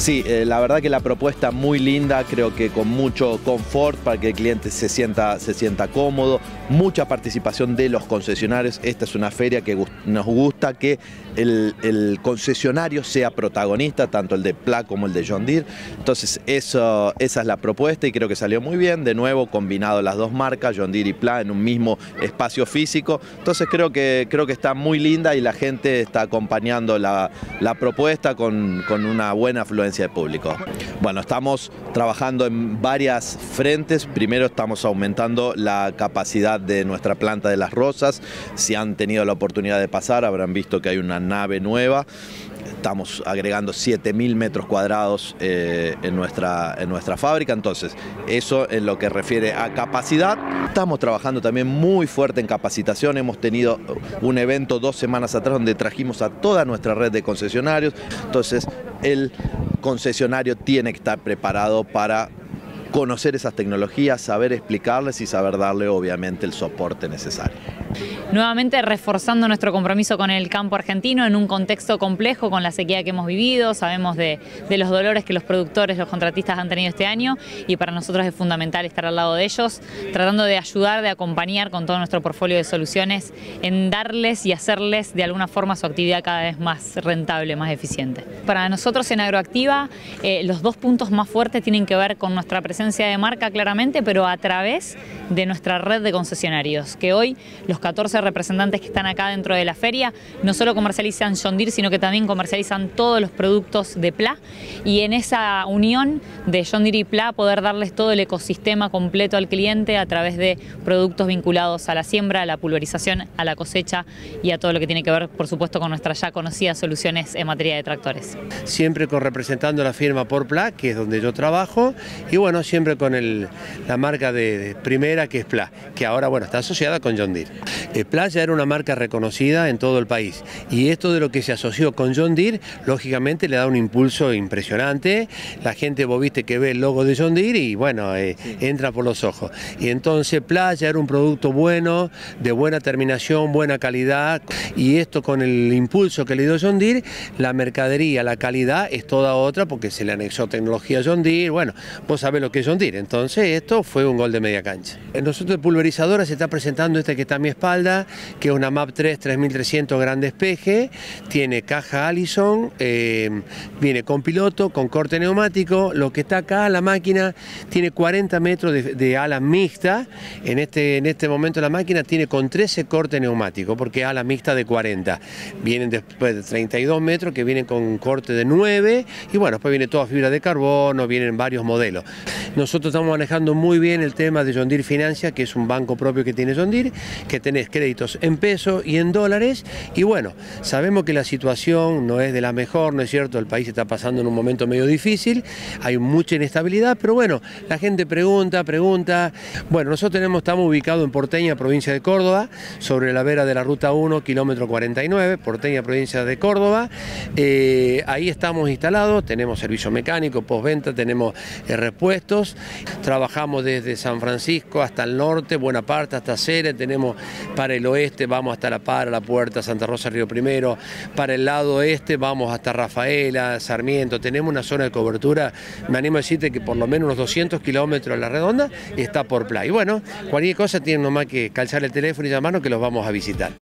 Sí, eh, la verdad que la propuesta muy linda, creo que con mucho confort para que el cliente se sienta, se sienta cómodo, mucha participación de los concesionarios. Esta es una feria que nos gusta que el, concesionario sea protagonista, tanto el de PLA como el de John Deere. Entonces esa es la propuesta y creo que salió muy bien. De nuevo, combinado las dos marcas, John Deere y PLA, en un mismo espacio físico. Entonces creo que, creo que está muy linda y la gente está acompañando la, propuesta con, con una buena afluencia de público. Bueno, estamos trabajando en varias frentes. Primero estamos aumentando la capacidad de nuestra planta de las rosas. Si han tenido la oportunidad de pasar, habrán visto que hay una nave nueva. Estamos agregando 7.000 metros cuadrados eh, en, nuestra, en nuestra fábrica, entonces eso en lo que refiere a capacidad. Estamos trabajando también muy fuerte en capacitación, hemos tenido un evento dos semanas atrás donde trajimos a toda nuestra red de concesionarios, entonces el concesionario tiene que estar preparado para conocer esas tecnologías, saber explicarles y saber darle obviamente el soporte necesario. Nuevamente reforzando nuestro compromiso con el campo argentino en un contexto complejo con la sequía que hemos vivido, sabemos de, los dolores que los productores, los contratistas han tenido este año y para nosotros es fundamental estar al lado de ellos, tratando de ayudar, de acompañar con todo nuestro portfolio de soluciones en darles y hacerles de alguna forma su actividad cada vez más rentable, más eficiente. Para nosotros en Agroactiva eh, los dos puntos más fuertes tienen que ver con nuestra presencia de marca claramente, pero a través de nuestra red de concesionarios, que hoy los 14 representantes que están acá dentro de la feria no solo comercializan John Deere, sino que también comercializan todos los productos de PLA y en esa unión de John Deere y PLA poder darles todo el ecosistema completo al cliente a través de productos vinculados a la siembra, a la pulverización, a la cosecha y a todo lo que tiene que ver, por supuesto, con nuestras ya conocidas soluciones en materia de tractores. Siempre con representando la firma por PLA, que es donde yo trabajo, y bueno, siempre con la marca de, primera que es PLA, que ahora bueno está asociada con John Deere. Eh, Playa era una marca reconocida en todo el país y esto de lo que se asoció con John Deere, lógicamente le da un impulso impresionante. La gente, vos viste que ve el logo de John Deere y bueno, eh, entra por los ojos. Y entonces Playa era un producto bueno, de buena terminación, buena calidad y esto con el impulso que le dio John Deere, la mercadería, la calidad es toda otra porque se le anexó tecnología a John Deere. Bueno, vos sabés lo que es John Deere. Entonces esto fue un gol de media cancha. Nosotros de pulverizadora se está presentando este que mi que es una MAP 3 3300 gran despeje, tiene caja Allison, eh, viene con piloto, con corte neumático, lo que está acá, la máquina tiene 40 metros de, ala mixta, en este, en este momento la máquina tiene con 13 corte neumático, porque ala mixta de 40, vienen después de 32 metros que vienen con corte de 9, y bueno, después viene toda fibra de carbono, vienen varios modelos. Nosotros estamos manejando muy bien el tema de John Deere Financia, que es un banco propio que tiene John que tenés créditos en pesos y en dólares. Y bueno, sabemos que la situación no es de la mejor, ¿no es cierto? El país está pasando en un momento medio difícil, hay mucha inestabilidad, pero bueno, la gente pregunta, pregunta. Bueno, nosotros tenemos, estamos ubicados en Porteña, provincia de Córdoba, sobre la vera de la ruta 1, kilómetro 49, Porteña, provincia de Córdoba. Eh, ahí estamos instalados, tenemos servicio mecánico, postventa, tenemos eh, repuestos Trabajamos desde San Francisco hasta el norte, buena parte hasta Cere, tenemos para el oeste, vamos hasta La Para, La Puerta, Santa Rosa, Río Primero, para el lado oeste vamos hasta Rafaela, Sarmiento, tenemos una zona de cobertura, me animo a decirte que por lo menos unos 200 kilómetros a la redonda está por playa. Y bueno, cualquier cosa tienen nomás que calzar el teléfono y llamarnos que los vamos a visitar.